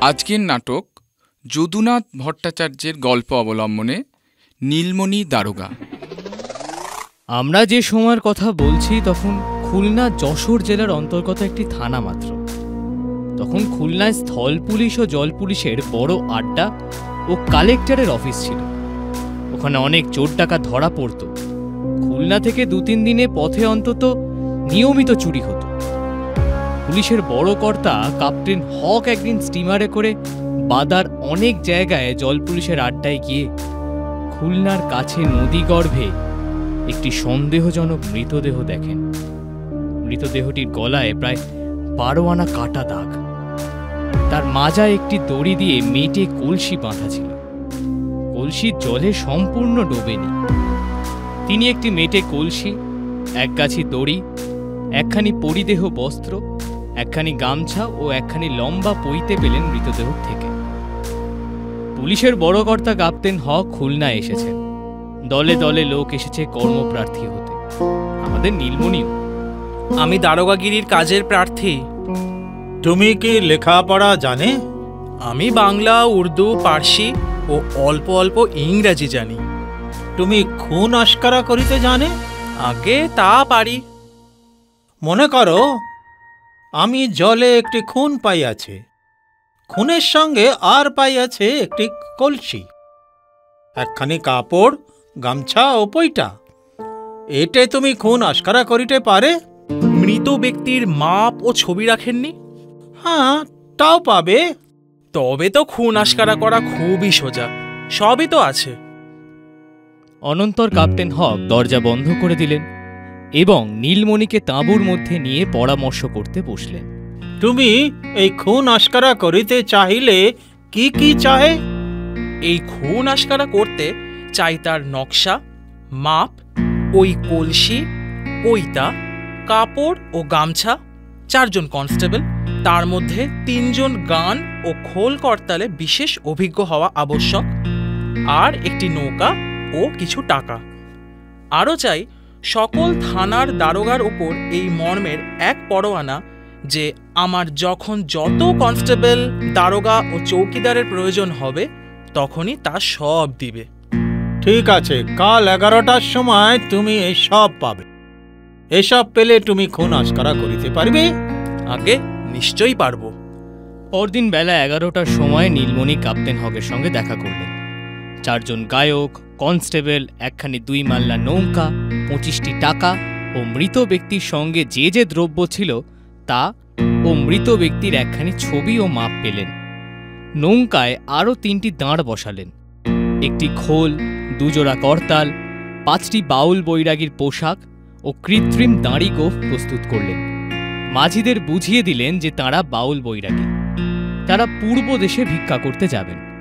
আজকের নাটক যদুনাথ ভট্টাচার্যের গল্প অবলম্বনে নীলমণি দারোগা। আমরা যে সময়ের কথা বলছি তখন খুলনা যশোর জেলার অন্তর্গত একটি থানা মাত্র। তখন খুলনায় স্থল পুলিশ ও জল পুলিশের বড় আড্ডা ও কালেক্টরের অফিস ছিল। ওখানে অনেক চোর টাকা ধরা পড়ত। খুলনা থেকে দু তিন দিনে পথে অন্তত নিয়মিত চুরি হতো। পুলিশের বড় কর্তা ক্যাপ্টেন হক একদিন স্টিমারে করে বাদার অনেক জায়গায় জল পুলিশের আড্ডায় গিয়ে খুলনার কাছে নদী গর্ভে একটি সন্দেহজনক মৃতদেহ দেখেন। মৃতদেহটির গলায় প্রায় বারো আনা কাটা দাগ। তার মাজা একটি দড়ি দিয়ে মেটে কলসি বাঁধা ছিল। কলসি জলে সম্পূর্ণ ডোবেনি। তিনি একটি মেটে কলসি এক গাছি দড়ি, একখানি পরিদেহ বস্ত্র একখানি গামছা ও একখানি লম্বা পইতে পেলেন মৃতদেহ থেকে। পুলিশের বড় কর্তা কাপ্তেন হক খুলনায় এসেছেন। দলে দলে লোক এসেছে কর্মপ্রার্থী হতে। আমাদের নীলমণিও। আমি দারোগাগিরির কাজের প্রার্থী। তুমি কি লেখাপড়া জানে? আমি বাংলা, উর্দু, পার্সি ও অল্প অল্প ইংরাজি জানি। তুমি খুন আস্কারা করিতে জানে? আগে তা পারি। মনে করো আমি জলে একটি খুন পাইয়াছে। খুনের সঙ্গে আর পাইয়াছে একটি কলসি। একখানি কাপড় গামছা ও পইটা। এটে তুমি খুন আস্কারা করিতে পারে? মৃত ব্যক্তির মাপ ও ছবি রাখেননি? হ্যাঁ তাও পাবে। তবে তো খুন আস্কারা করা খুবই সোজা। সবই তো আছে। অনন্তর কাপ্তেন হক দরজা বন্ধ করে দিলেন। এবং নীলমণিকে তাঁবুর মধ্যে নিয়ে পরামর্শ করতে বসলেন। তুমি এই খুন আস্কারা করিতে চাহিলে কি কি চাহে? এই খুন আস্কারা করতে চাই তার নকশা মাপ ওই কলসি পইতা কাপড় ও গামছা চারজন কনস্টেবল তার মধ্যে তিনজন গান ও খোল করতালে বিশেষ অভিজ্ঞ হওয়া আবশ্যক আর একটি নৌকা ও কিছু টাকা। আরও চাই সকল থানার দারোগার ওপর এই মর্মের এক পরোয়ানা যে আমার যখন যত কনস্টেবল দারোগা ও চৌকিদারের প্রয়োজন হবে তখনই তা সব দিবে। ঠিক আছে কাল এগারোটার সময় তুমি এসব পাবে। এসব পেলে তুমি খুন আস্কারা করিতে পারবে? আগে নিশ্চয়ই পারব। পরদিন বেলা এগারোটার সময় নীলমণি কাপ্তেন হকের সঙ্গে দেখা করলেন। চারজন গায়ক কনস্টেবল, একখানি দুই মাল্লা নৌকা, পঁচিশটি টাকা ও মৃত ব্যক্তির সঙ্গে যে যে দ্রব্য ছিল তা ও মৃত ব্যক্তির একখানি ছবি ও মাপ পেলেন। নৌকায় আরও তিনটি দাঁড় বসালেন। একটি খোল, দুজোড়া করতাল, পাঁচটি বাউল বৈরাগীর পোশাক ও কৃত্রিম দাঁড়ি গোফ প্রস্তুত করলেন। মাঝিদের বুঝিয়ে দিলেন যে তারা বাউল বৈরাগী। তারা পূর্ব দেশে ভিক্ষা করতে যাবেন।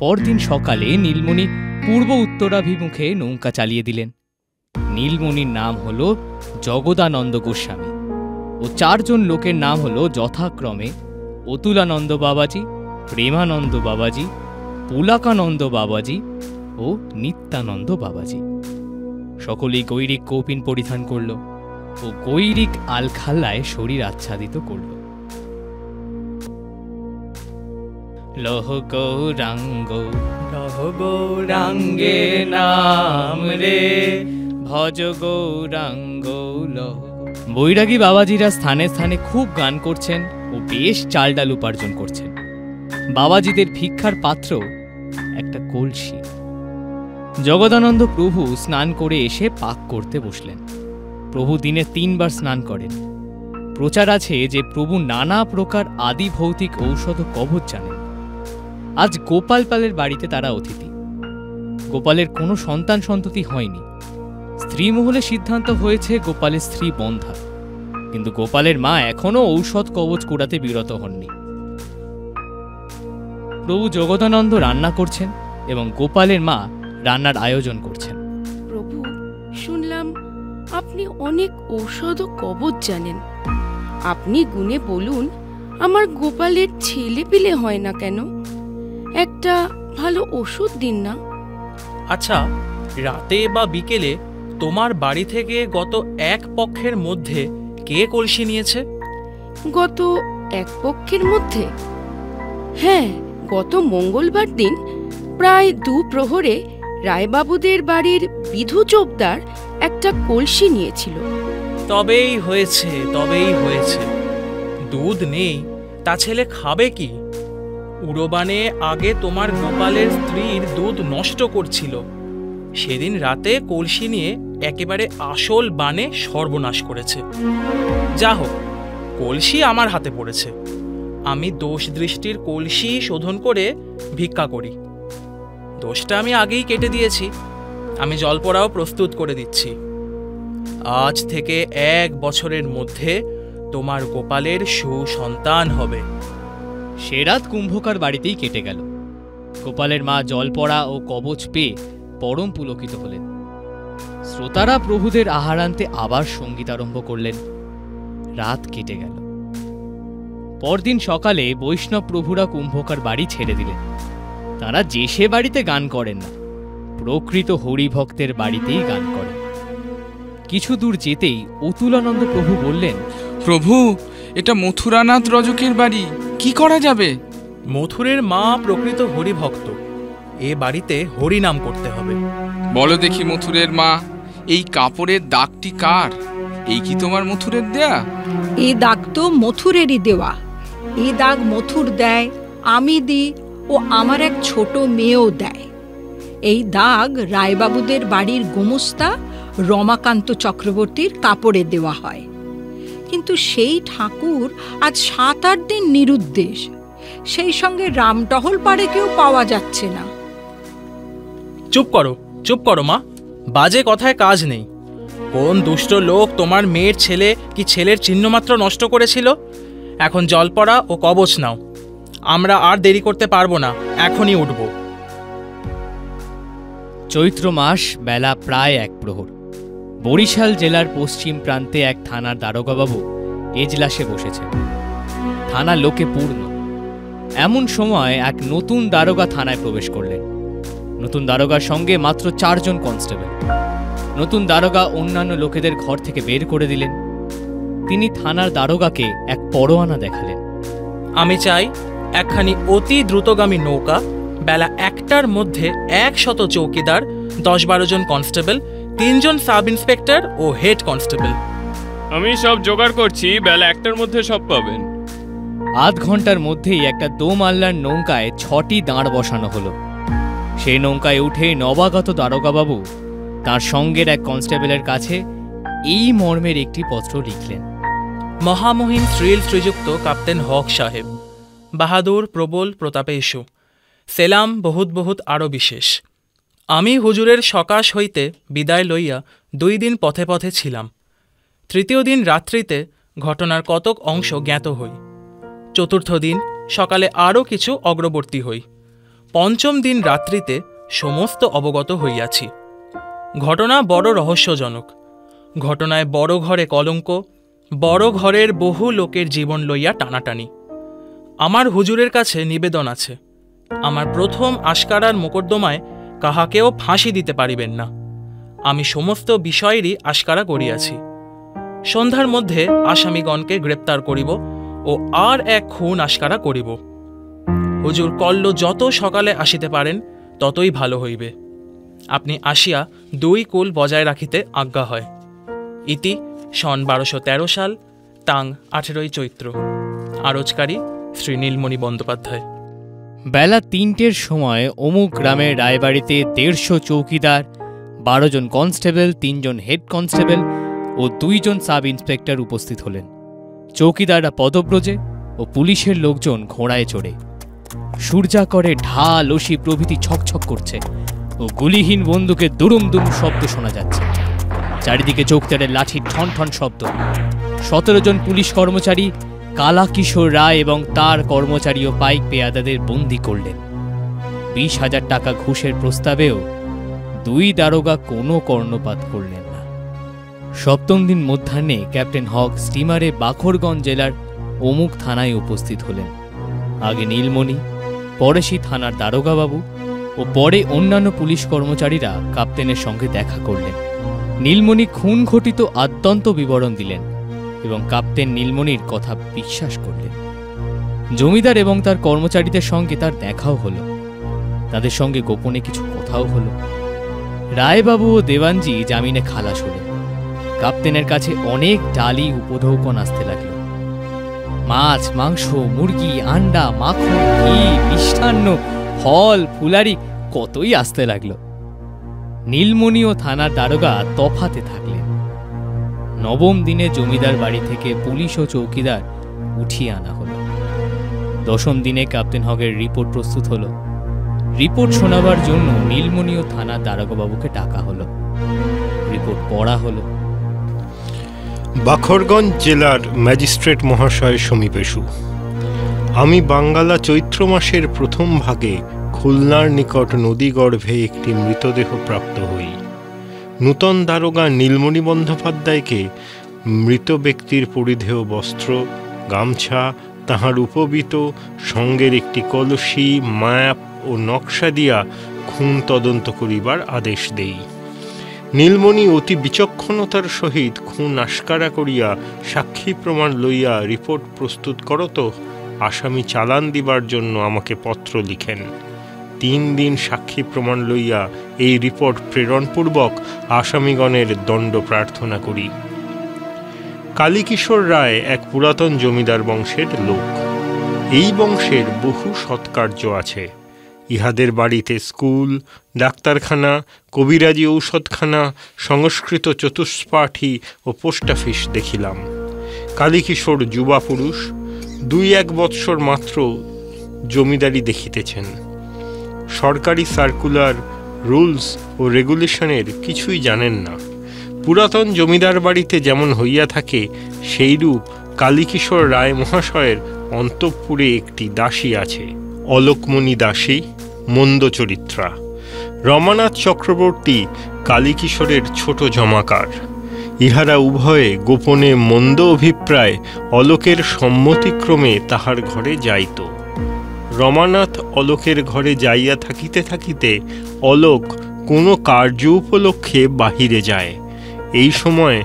পরদিন সকালে নীলমণি পূর্ব উত্তরাভিমুখে নৌকা চালিয়ে দিলেন। নীলমণির নাম হল জগদানন্দ গোস্বামী ও চারজন লোকের নাম হল যথাক্রমে অতুলানন্দ বাবাজি, প্রেমানন্দ বাবাজি, পুলাকানন্দ বাবাজি ও নিত্যানন্দ বাবাজি। সকলেই গৈরিক কৌপিন পরিধান করল ও গৈরিক আলখাল্লায় শরীর আচ্ছাদিত করল। লহ গৌরাঙ্গ। লহ গৌরাঙ্গে নাম রে। ভজ গৌরাঙ্গ লহ বৈরাগী বাবাজিরা স্থানে স্থানে খুব গান করছেন ও বেশ চাল ডাল উপার্জন করছেন। বাবাজিদের ভিক্ষার পাত্র একটা কলসি। জগদানন্দ প্রভু স্নান করে এসে পাক করতে বসলেন। প্রভু দিনে তিনবার স্নান করেন। প্রচার আছে যে প্রভু নানা প্রকার আদি ভৌতিক ঔষধ কবচ জানেন। আজ গোপাল পালের বাড়িতে তারা অতিথি। গোপালের কোনো সন্তান সন্ততি হয়নি। স্ত্রী মহলে সিদ্ধান্ত হয়েছে গোপালের স্ত্রী বন্ধা। কিন্তু গোপালের মা এখনও ঔষধ কবচ কুড়াতে বিরত হননি। প্রভু জগদানন্দ রান্না করছেন এবং গোপালের মা রান্নার আয়োজন করছেন। প্রভু, শুনলাম আপনি অনেক ঔষধ ও কবচ জানেন। আপনি গুনে বলুন, আমার গোপালের ছেলে পিলে হয় না কেন? একটা ভালো ওষুধ দিন না। আচ্ছা রাতে বা বিকেলে তোমার বাড়ি থেকে গত এক পক্ষের মধ্যে কে কলসি নিয়েছে? গত এক পক্ষের মধ্যে? হ্যাঁ গত মঙ্গলবার দিন প্রায় দু প্রহরে রায়বাবুদের বাড়ির বিধু চোপদার একটা কলসি নিয়েছিল। তবেই হয়েছে তবেই হয়েছে। দুধ নেই তা ছেলে খাবে কি? উড়োবানে আগে তোমার গোপালের স্ত্রীর দুধ নষ্ট করছিল। সেদিন রাতে কলসি নিয়ে একেবারে আসল বানে সর্বনাশ করেছে। যা হোক, কলসি আমার হাতে পড়েছে। আমি দোষ দৃষ্টির কলসি শোধন করে ভিক্ষা করি। দোষটা আমি আগেই কেটে দিয়েছি। আমি জলপড়াও প্রস্তুত করে দিচ্ছি। আজ থেকে এক বছরের মধ্যে তোমার গোপালের সুসন্তান হবে। সে রাত কুম্ভকার বাড়িতেই কেটে গেল। গোপালের মা জল পড়া ও কবচ পেয়ে পরম পুলকিত হলেন। শ্রোতারা প্রভুদের আহারান্তে আবার সংগীত আরম্ভ করলেন। রাত কেটে গেল। পরদিন সকালে বৈষ্ণব প্রভুরা কুম্ভকার বাড়ি ছেড়ে দিলেন। তারা যে সে বাড়িতে গান করেন না, প্রকৃত হরিভক্তের বাড়িতেই গান করেন। কিছু দূর যেতেই অতুলানন্দ প্রভু বললেন, প্রভু এটা মথুরানাথ রজকের বাড়ি। কি করা যাবে? মথুরের মা প্রকৃত হরিভক্ত। এ বাড়িতে হরিনাম করতে হবে। বলো দেখি মথুরের মা এই কাপড়ের দাগটি কার? এই কি তোমার মথুরের দেয়া? এ দাগ তো মথুরেরই দেওয়া। এ দাগ মথুর দেয় আমি দিই ও আমার এক ছোট মেয়েও দেয়। এই দাগ রায়বাবুদের বাড়ির গোমস্তা রমাকান্ত চক্রবর্তীর কাপড়ে দেওয়া হয়। কিন্তু সেই ঠাকুর আজ সাত আট দিন নিরুদ্দেশ। সেই সঙ্গে রামটহল পাড়ে কেউ পাওয়া যাচ্ছে না। চুপ করো চুপ করো মা। বাজে কথায় কাজ নেই। কোন দুষ্ট লোক তোমার মেয়ের ছেলে কি ছেলের চিহ্নমাত্র নষ্ট করেছিল? এখন জল পড়া ও কবচ নাও। আমরা আর দেরি করতে পারব না এখনই উঠবো। চৈত্র মাস বেলা প্রায় এক প্রহর। বরিশাল জেলার পশ্চিম প্রান্তে এক থানার দারোগাবাবু এজলাসে বসেছেন। থানা লোকে পূর্ণ। এমন সময় এক নতুন দারোগা থানায় প্রবেশ করলেন। নতুন দারোগার সঙ্গে মাত্র চারজন কনস্টেবল। নতুন দারোগা অন্যান্য লোকেদের ঘর থেকে বের করে দিলেন। তিনি থানার দারোগাকে এক পরোয়ানা দেখালেন। আমি চাই একখানি অতি দ্রুতগামী নৌকা, বেলা একটার মধ্যে একশত চৌকিদার, দশ বারো জন কনস্টেবল তিনজন সাব ইন্সপেক্টর ও হেড কনস্টেবল। আমি সব জোগাড় করছি বেলা একটার মধ্যে সব পাবেন। আধ ঘণ্টার মধ্যেই একটা দোমাল্লার নৌকায় ছটি দাঁড় বসানো হলো। সেই নৌকায় উঠে নবাগত দারোগাবাবু তার সঙ্গের এক কনস্টেবলের কাছে এই মর্মের একটি পত্র লিখলেন। মহামহিম শ্রীল শ্রীযুক্ত কাপ্তেন হক সাহেব। বাহাদুর প্রবল প্রতাপে প্রতাপেশু সেলাম বহুত বহুত আরও বিশেষ। আমি হুজুরের সকাশ হইতে বিদায় লইয়া দুই দিন পথে পথে ছিলাম। তৃতীয় দিন রাত্রিতে ঘটনার কতক অংশ জ্ঞাত হই। চতুর্থ দিন সকালে আরও কিছু অগ্রবর্তী হই। পঞ্চম দিন রাত্রিতে সমস্ত অবগত হইয়াছি। ঘটনা বড় রহস্যজনক। ঘটনায় বড় ঘরে কলঙ্ক, বড় ঘরের বহু লোকের জীবন লইয়া টানাটানি। আমার হুজুরের কাছে নিবেদন আছে। আমার প্রথম আশকারার মোকদ্দমায় কাহাকেও ফাঁসি দিতে পারিবেন না। আমি সমস্ত বিষয়েরই আশকারা করিয়াছি। সন্ধ্যার মধ্যে আসামিগণকে গ্রেপ্তার করিব ও আর এক খুন আশকারা করিব। হুজুর, কল্ল যত সকালে আসিতে পারেন, ততই ভালো হইবে। আপনি আসিয়া দুই কুল বজায় রাখিতে আজ্ঞা হয়। ইতি, সন বারোশো তেরো সাল, তাং আঠেরোই চৈত্র। আরজকারী শ্রী নীলমণি বন্দ্যোপাধ্যায়। বেলা তিনটের সময় অমুক গ্রামের রায়বাড়িতে দেড়শো চৌকিদার, বারো জন কনস্টেবল তিনজন হেড কনস্টেবল ও দুইজন সাব ইন্সপেক্টর উপস্থিত হলেন। চৌকিদাররা পদব্রজে ও পুলিশের লোকজন ঘোড়ায় চড়ে। সূর্যাকরে ঢাল লসি প্রভৃতি ছকছক করছে ও গুলিহীন বন্দুকে দুরুম দুম শব্দ শোনা যাচ্ছে। চারিদিকে চৌকিদারের লাঠির ঠন ঠন শব্দ। সতেরো জন পুলিশ কর্মচারী কালা কিশোর রায় এবং তার কর্মচারী ও পাইক পেয়াদাদের বন্দি করলেন। বিশ হাজার টাকা ঘুষের প্রস্তাবেও দুই দারোগা কোনো কর্ণপাত করলেন না। সপ্তম দিন মধ্যাহ্নে ক্যাপ্টেন হক স্টিমারে বাখরগঞ্জ জেলার অমুক থানায় উপস্থিত হলেন। আগে নীলমণি, পরে সেই থানার দারোগাবাবু ও পরে অন্যান্য পুলিশ কর্মচারীরা কাপ্তেনের সঙ্গে দেখা করলেন। নীলমণি খুন ঘটিত আদ্যন্ত বিবরণ দিলেন। এবং কাপ্তেন নীলমণির কথা বিশ্বাস করলেন। জমিদার এবং তার কর্মচারীদের সঙ্গে তার দেখাও হলো। তাদের সঙ্গে গোপনে কিছু কথাও হলো। রায়বাবু ও দেওয়ানজি জামিনে খালাস হলেন। কাপ্তেনের কাছে অনেক ডালি উপঢৌকন আসতে লাগল। মাছ, মাংস, মুরগি, আন্ডা, মাখন, ঘি, মিষ্টান্ন, ফল, ফুলারি কতই আসতে লাগল। নীলমণি ও থানার দারোগা তফাতে থাকলেন। নবম দিনে জমিদার বাড়ি থেকে পুলিশ ও চৌকিদার উঠিয়ে আনা হলো। দশম দিনে ক্যাপ্টেন হগের রিপোর্ট প্রস্তুত হলো। রিপোর্ট শোনাবার জন্য নীলমণি ও থানার দারোগাবাবুকে ডাকা হলো। রিপোর্ট পড়া হলো। বাখরগঞ্জ জেলার ম্যাজিস্ট্রেট মহাশয় সমীপেশু আমি বাঙ্গালা চৈত্র মাসের প্রথম ভাগে খুলনার নিকট নদীগর্ভে একটি মৃতদেহ প্রাপ্ত হই। নূতন দারোগা নীলমণি বন্দ্যোপাধ্যায়কে মৃত ব্যক্তির পরিধেয় বস্ত্র, গামছা, তাহার উপবিত, সঙ্গের একটি কলসি ম্যাপ ও নকশা দিয়া খুন তদন্ত করিবার আদেশ দেই। নীলমণি অতি বিচক্ষণতার সহিত খুন আস্কারা করিয়া সাক্ষী প্রমাণ লইয়া রিপোর্ট প্রস্তুত করত, আসামি চালান দিবার জন্য আমাকে পত্র লিখেন। তিন দিন সাক্ষী প্রমাণ লইয়া এই রিপোর্ট প্রেরণপূর্বক আসামিগণের দণ্ড প্রার্থনা করি। কালীকিশোর রায় এক পুরাতন জমিদার বংশের লোক। এই বংশের বহু সৎকার্য আছে। ইহাদের বাড়িতে স্কুল, ডাক্তারখানা, কবিরাজি ঔষধখানা, সংস্কৃত চতুষ্পাঠী ও পোস্ট অফিস দেখিলাম। কালীকিশোর যুবা পুরুষ দুই এক বৎসর মাত্র জমিদারি দেখিতেছেন। সরকারি সার্কুলার রুলস ও রেগুলেশনের কিছুই জানেন না। পুরাতন জমিদার বাড়িতে যেমন হইয়া থাকে, সেইরূপ কালীকিশোর রায় মহাশয়ের অন্তঃপুরে একটি দাসী আছে, অলোকমণি দাসী, মন্দ চরিত্রা। রমানাথ চক্রবর্তী কালীকিশোরের ছোট জমাকার। ইহারা উভয়ে গোপনে মন্দ অভিপ্রায়, অলোকের সম্মতিক্রমে তাহার ঘরে যাইত। রমানাথ অলোকের ঘরে যাইয়া থাকিতে থাকিতে অলোক কোনো কার্য উপলক্ষে বাহিরে যায়। এই সময়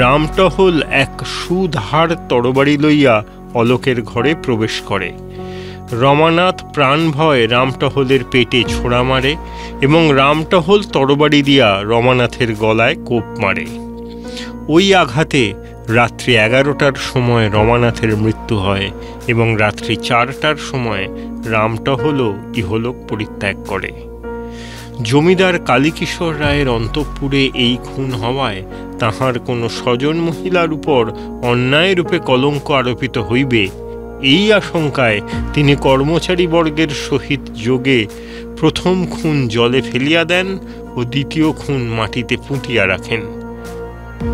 রামটহল এক সুধার তরবারি লইয়া অলোকের ঘরে প্রবেশ করে। রমানাথ প্রাণ ভয় রামটহলের পেটে ছোড়া মারে এবং রামটহল তরবারি দিয়া রমানাথের গলায় কোপ মারে। ওই আঘাতে রাত্রি এগারোটার সময় রমানাথের মৃত্যু হয় এবং রাত্রি চারটার সময় রামটহলও ইহলোক পরিত্যাগ করে। জমিদার কালীকিশোর রায়ের অন্তঃপুরে এই খুন হওয়ায় তাহার কোনো স্বজন মহিলার উপর অন্যায়রূপে কলঙ্ক আরোপিত হইবে, এই আশঙ্কায় তিনি কর্মচারী বর্গের সহিত যোগে প্রথম খুন জলে ফেলিয়া দেন ও দ্বিতীয় খুন মাটিতে পুঁটিয়া রাখেন।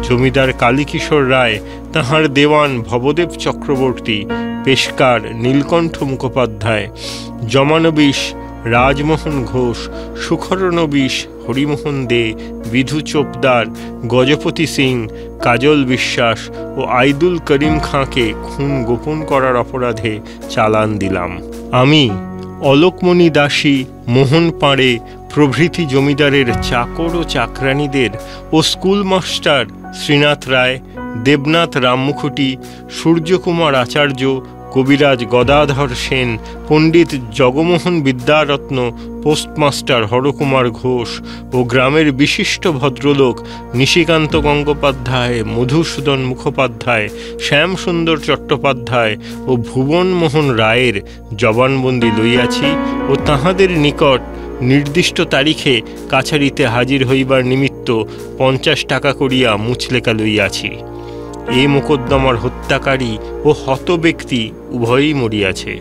জমিদার কালীকিশোর রায় তাহার দেওয়ান ভবদেব চক্রবর্তী পেশকার নীলকণ্ঠ মুখোপাধ্যায় জমানবিশ রাজমোহন ঘোষ, সুখরনবিশ হরিমোহন দে, বিধু চোপদার, গজপতি সিং, কাজল বিশ্বাস ও আইদুল করিম খাঁকে খুন গোপন করার অপরাধে চালান দিলাম। আমি, অলোকমণি দাসী, মোহন পাঁড়ে, প্রভৃতি জমিদারের চাকর ও চাকরানীদের ও স্কুল মাস্টার শ্রীনাথ রায়, দেবনাথ রামমুখুটি, সূর্যকুমার আচার্য কবিরাজ গদাধর সেন, পণ্ডিত জগমোহন বিদ্যারত্ন, পোস্টমাস্টার হরকুমার ঘোষ ও গ্রামের বিশিষ্ট ভদ্রলোক নিশিকান্ত গঙ্গোপাধ্যায়, মধুসূদন মুখোপাধ্যায়, শ্যামসুন্দর চট্টোপাধ্যায় ও ভুবনমোহন রায়ের জবানবন্দি লইয়াছি ও তাহাদের নিকট নির্দিষ্ট তারিখে কাছারিতে হাজির হইবার নিমিত্ত পঞ্চাশ টাকা করিয়া মুচলেকা লইয়াছি। এ মোকদ্দমার হত্যাকারী ও হত ব্যক্তি উভয়ই মরিয়াছে।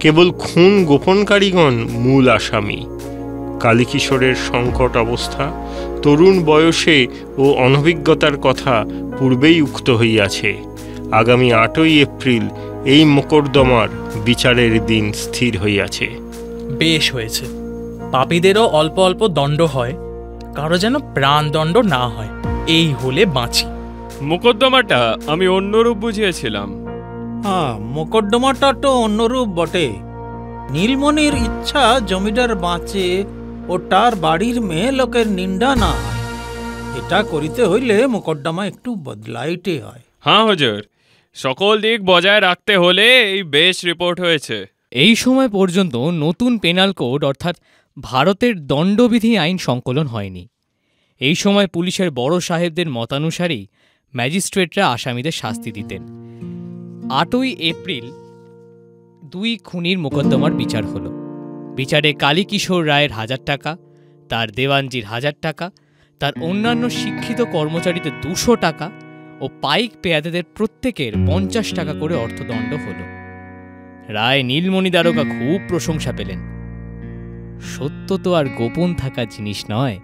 কেবল খুন গোপনকারীগণ মূল আসামি। কালীকিশোরের সংকট অবস্থা, তরুণ বয়সে ও অনভিজ্ঞতার কথা পূর্বেই উক্ত হইয়াছে। আগামী আটই এপ্রিল এই মোকদ্দমার বিচারের দিন স্থির হইয়াছে। বেশ হয়েছে। পাপীদেরও অল্প অল্প দণ্ড হয়, কারও যেন প্রাণদণ্ড না হয়, এই হলে বাঁচি। মোকদ্দমাটা আমি অন্যরূপ বুঝিয়েছিলাম। হ্যাঁ মোকদ্দমাটা তো অন্যরূপ বটে। নীলমণির ইচ্ছা জমিদার বাঁচে ও তার বাড়ির মেয়ে লোকের নিন্দা না হয়। এটা করিতে হইলে মোকদ্দমা একটু বদলাইতে হয়। হ্যাঁ হজর। সকল দিক বজায় রাখতে হলে এই বেশ রিপোর্ট হয়েছে। এই সময় পর্যন্ত নতুন পেনাল কোড অর্থাৎ ভারতের দণ্ডবিধি আইন সংকলন হয়নি। এই সময় পুলিশের বড় সাহেবদের মতানুসারেই ম্যাজিস্ট্রেটরা আসামিদের শাস্তি দিতেন। আটই এপ্রিল দুই খুনির মোকদ্দমার বিচার হলো। বিচারে কালীকিশোর রায়ের হাজার টাকা, তার দেওয়ানজির হাজার টাকা, তার অন্যান্য শিক্ষিত কর্মচারীদের দুশো টাকা ও পাইক পেয়াদেদের প্রত্যেকের পঞ্চাশ টাকা করে অর্থদণ্ড হলো। রায় নীলমণি দ্বারকা খুব প্রশংসা পেলেন। সত্য তো আর গোপন থাকা জিনিস নয়।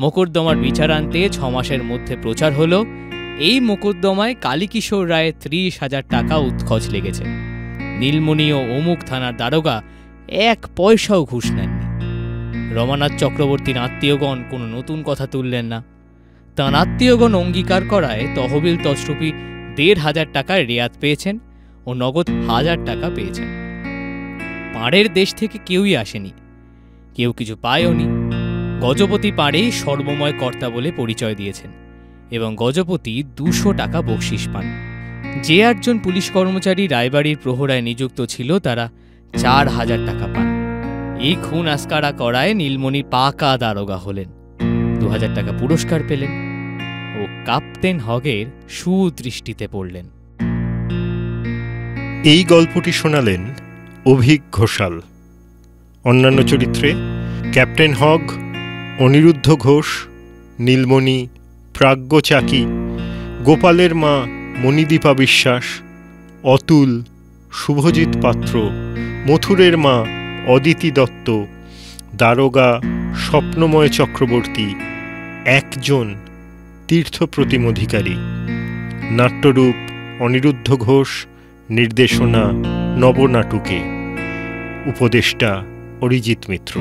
মোকদ্দমার বিচার আনতে ছ মাসের মধ্যে প্রচার হলো এই মোকদ্দমায় কালীকিশোর রায়ের ত্রিশ হাজার টাকা উৎখচ লেগেছে। নীলমণি ও অমুক থানার দারোগা এক পয়সাও ঘুষ নেননি। রমানাথ চক্রবর্তীর আত্মীয়গণ কোনো নতুন কথা তুললেন না। তাঁর আত্মীয়গণ অঙ্গীকার করায় তহবিল তছরূপী দেড় হাজার টাকার রেয়াত পেয়েছেন ও নগদ হাজার টাকা পেয়েছেন। পাড়ের দেশ থেকে কেউই আসেনি। কেউ কিছু পায়ওনি। গজপতি পাড়েই সর্বময় কর্তা বলে পরিচয় দিয়েছেন। এবং গজপতি দুশো টাকা বকশিস পান। যে আটজন পুলিশ কর্মচারী রায়বাড়ির প্রহরায় নিযুক্ত ছিল, তারা চার হাজার টাকা পান। এই খুন আস্কারা করায় নীলমণি পাকা দারোগা হলেন। দু হাজার টাকা পুরস্কার পেলেন ও কাপ্তেন হগের সুদৃষ্টিতে পড়লেন। এই গল্পটি শোনালেন অভিক ঘোষাল। অন্যান্য চরিত্রে ক্যাপ্টেন হগ অনিরুদ্ধ ঘোষ, নীলমণি প্রাজ্ঞ চাকি। গোপালের মা মণিদীপা বিশ্বাস, অতুল, শুভজিৎ পাত্র, মথুরের মা অদিতি দত্ত, দারোগা স্বপ্নময় চক্রবর্তী, একজন তীর্থ প্রতিম অধিকারী নাট্যরূপ অনিরুদ্ধ ঘোষ, নির্দেশনা নবনাটুকে। উপদেষ্টা অরিজিৎ মিত্র।